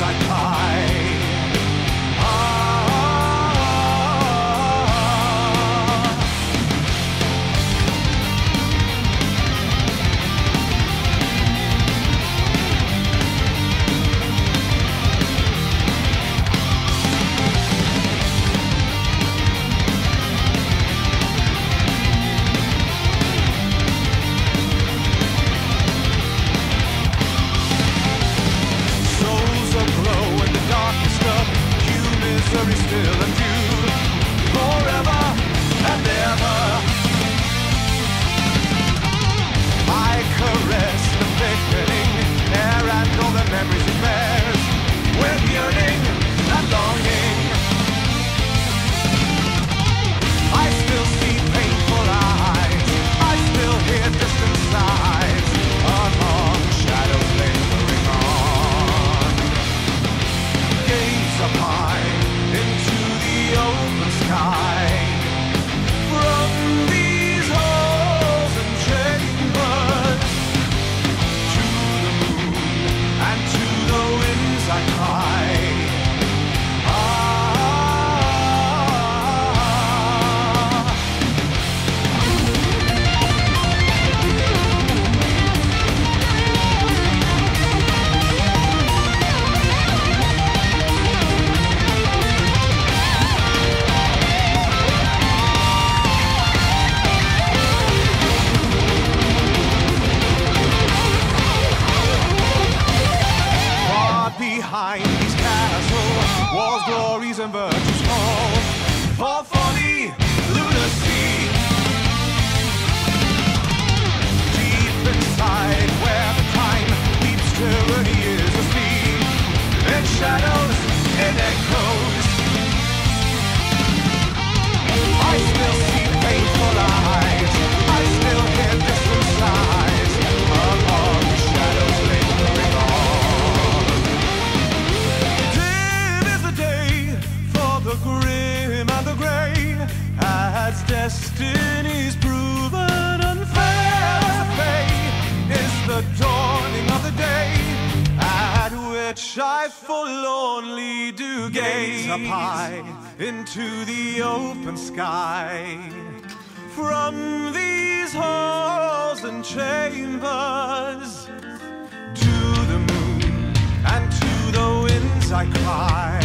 I pass. very still and true forever and ever. I caress the thickening air and all the memories it bears with yearning and longing. destiny's proven unfair. is the dawning of the day at which I forlornly do gaze high into the open sky. From these halls and chambers to the moon and to the winds I cry.